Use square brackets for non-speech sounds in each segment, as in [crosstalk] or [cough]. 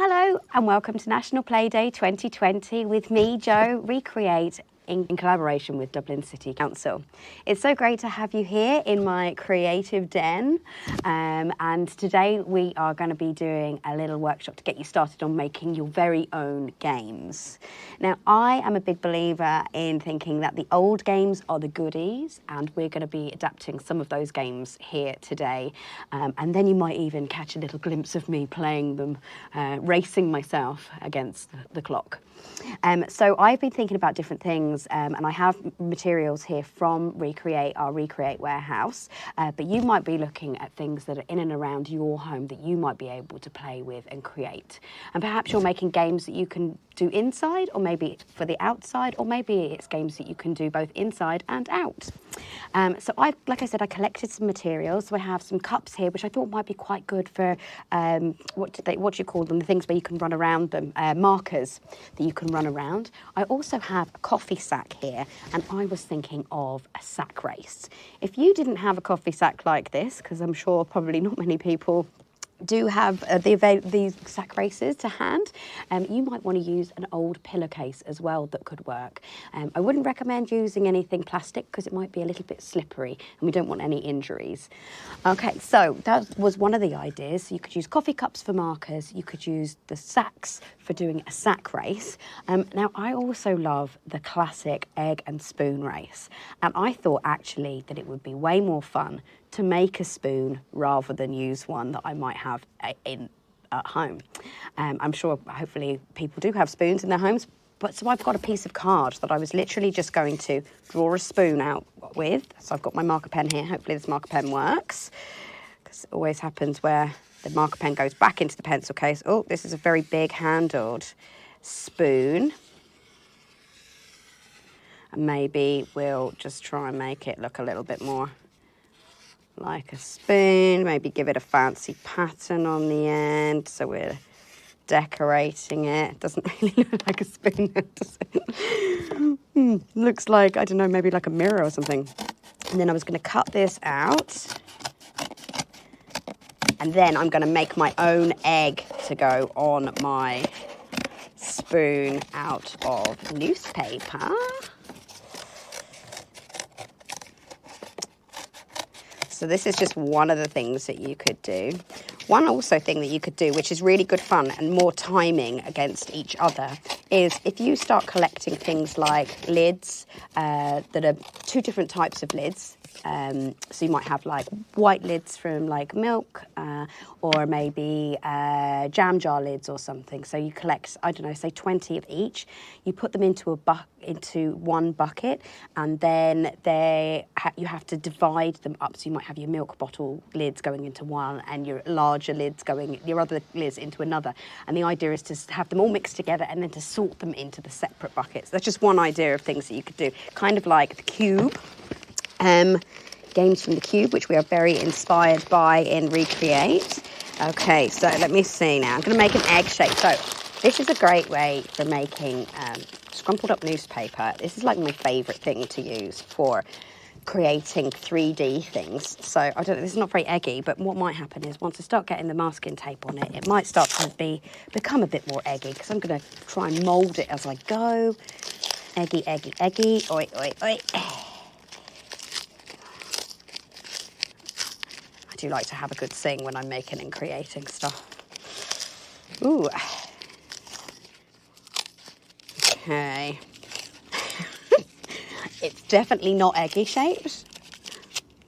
Hello and welcome to National Play Day 2020 with me, Jo, Recreate in, in, collaboration with Dublin City Council. It's so great to have you here in my creative den. Um, and today we are going to be doing a little workshop to get you started on making your very own games. Now, I am a big believer in thinking that the old games are the goodies, and we're going to be adapting some of those games here today. Um, and then you might even catch a little glimpse of me playing them, uh, racing myself against the clock. Um, so I've been thinking about different things, um, and I have materials here from Recreate, our Recreate warehouse. Uh, but you might be looking at things that are in and around your home that you might be able to play with and create. And perhaps you're making games that you can do inside, or maybe for the outside, or maybe it's games that you can do both inside and out. Um, so I, like I said, I collected some materials. So I have some cups here, which I thought might be quite good for um, what do they, what do you call them? The things where you can run around them, uh, markers that you can run around. I also have a coffee sack here, and I was thinking of a sack race. If you didn't have a coffee sack like this, because I'm sure probably not many people do have uh, the these sack races to hand, um, you might want to use an old pillowcase as well that could work. Um, I wouldn't recommend using anything plastic because it might be a little bit slippery and we don't want any injuries. Okay, so that was one of the ideas. You could use coffee cups for markers, you could use the sacks for doing a sack race. Um, now, I also love the classic egg and spoon race, and I thought actually that it would be way more fun to make a spoon rather than use one that I might have in at home. Um, I'm sure hopefully people do have spoons in their homes, but so I've got a piece of card that I was literally just going to draw a spoon out with. So I've got my marker pen here. Hopefully this marker pen works because it always happens where the marker pen goes back into the pencil case. Oh, this is a very big handled spoon. And maybe we'll just try and make it look a little bit more like a spoon, maybe give it a fancy pattern on the end. So we're decorating it. it doesn't [laughs] really look like a spoon, does it? hmm, looks like, I don't know, maybe like a mirror or something. And then I was going to cut this out. And then I'm going to make my own egg to go on my spoon out of newspaper. So this is just one of the things that you could do. One also thing that you could do, which is really good fun and more timing against each other, is if you start collecting things like lids uh, that are two different types of lids, um, so you might have like white lids from like milk uh, or maybe uh, jam jar lids or something. So you collect, I don't know, say 20 of each. You put them into a bu- into one bucket and then they ha- you have to divide them up. So you might have your milk bottle lids going into one and your larger lids going, your other lids into another. And the idea is to have them all mixed together and then to sort them into the separate buckets. That's just one idea of things that you could do. Kind of like the cube um, games from the cube, which we are very inspired by in Recreate. Okay, so let me see now. I'm going to make an egg shape. So this is a great way for making um, scrumpled up newspaper. This is like my favourite thing to use for creating 3D things. So I don't know, this is not very eggy, but what might happen is once I start getting the masking tape on it, it might start to be become a bit more eggy because I'm going to try and mould it as I go. Eggy, eggy, eggy. Oi, oi, oi. Do like to have a good sing when I'm making and creating stuff. Ooh. Okay. [laughs] it's definitely not eggy shaped.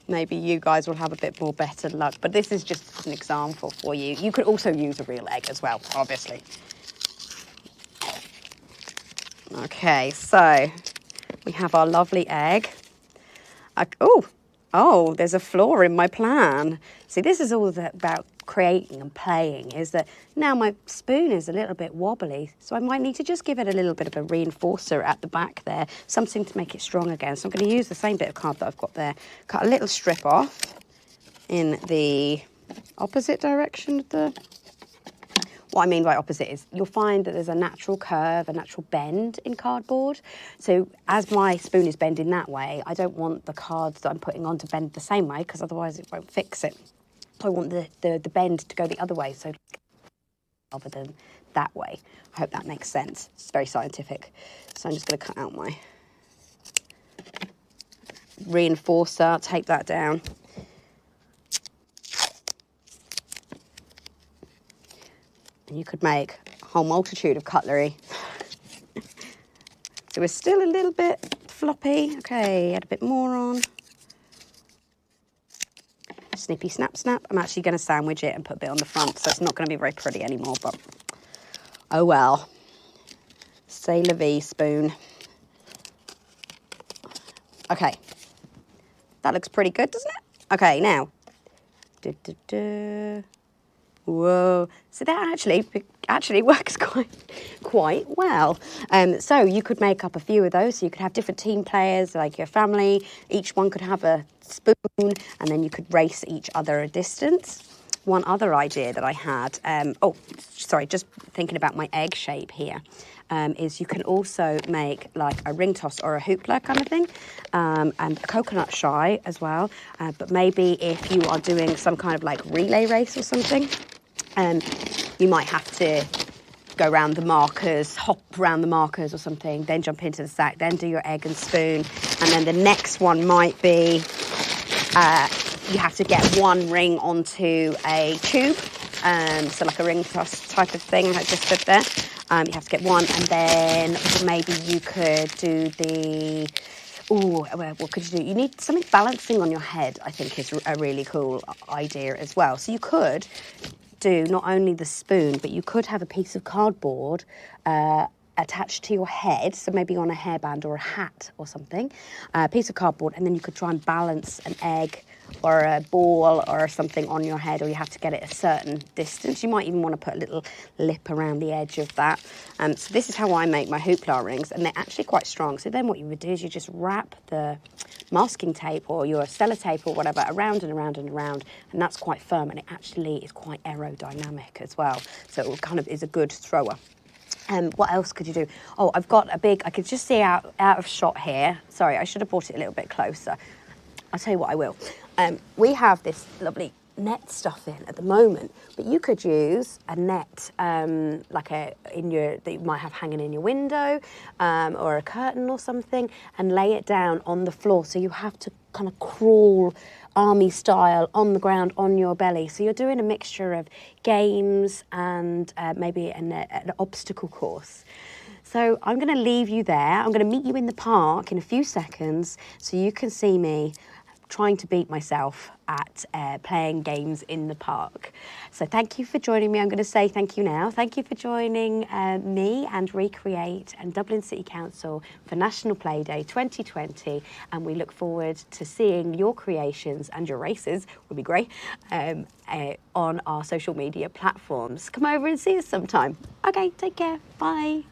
Maybe you guys will have a bit more better luck, but this is just an example for you. You could also use a real egg as well, obviously. Okay, so we have our lovely egg. Oh, oh, there's a flaw in my plan. See, this is all about creating and playing, is that now my spoon is a little bit wobbly, so I might need to just give it a little bit of a reinforcer at the back there, something to make it strong again. So I'm going to use the same bit of card that I've got there, cut a little strip off in the opposite direction of the what I mean by opposite is you'll find that there's a natural curve, a natural bend in cardboard. So as my spoon is bending that way, I don't want the cards that I'm putting on to bend the same way because otherwise it won't fix it. I want the, the, the bend to go the other way. So rather than that way. I hope that makes sense. It's very scientific. So I'm just going to cut out my reinforcer, tape that down. You could make a whole multitude of cutlery. so we're still a little bit floppy. Okay, add a bit more on. Snippy snap snap. I'm actually going to sandwich it and put a bit on the front, so it's not going to be very pretty anymore, but oh well. Say la vie spoon. Okay, that looks pretty good, doesn't it? Okay, now. Whoa! So that actually actually [laughs] works quite quite well. Um, so you could make up a few of those. So you could have different team players, like your family. Each one could have a spoon, and then you could race each other a distance. One other idea that I had. Um, oh, sorry, just thinking about my egg shape here um, is you can also make like a ring toss or a hoopla kind of thing, um, and a coconut shy as well. Uh, but maybe if you are doing some kind of like relay race or something, um, you might have to go around the markers, hop around the markers or something, then jump into the sack, then do your egg and spoon, and then the next one might be uh, you have to get one ring onto a tube, um, so like a ring toss type of thing, I just said there. Um, you have to get one, and then maybe you could do the. Oh, what could you do? You need something balancing on your head. I think is a really cool idea as well. So you could do not only the spoon, but you could have a piece of cardboard. Uh, attached to your head, so maybe on a hairband or a hat or something, a piece of cardboard, and then you could try and balance an egg or a ball or something on your head, or you have to get it a certain distance. You might even want to put a little lip around the edge of that. Um, so this is how I make my hoopla rings, and they're actually quite strong. So then what you would do is you just wrap the masking tape or your sellotape or whatever around and around and around, and that's quite firm, and it actually is quite aerodynamic as well. So it kind of is a good thrower. Um, what else could you do? Oh, I've got a big, I could just see out, out of shot here. Sorry, I should have brought it a little bit closer. I'll tell you what I will. Um, we have this lovely net stuff in at the moment, but you could use a net um, like a in your that you might have hanging in your window um, or a curtain or something, and lay it down on the floor. So you have to kind of crawl army style on the ground on your belly. So you're doing a mixture of games and uh, maybe an, an obstacle course. So I'm going to leave you there. I'm going to meet you in the park in a few seconds so you can see me trying to beat myself at uh, playing games in the park. So thank you for joining me. I'm going to say thank you now. Thank you for joining uh, me and Recreate and Dublin City Council for National Play Day 2020. And we look forward to seeing your creations and your races, would be great, um, uh, on our social media platforms. Come over and see us sometime. Okay, take care. Bye.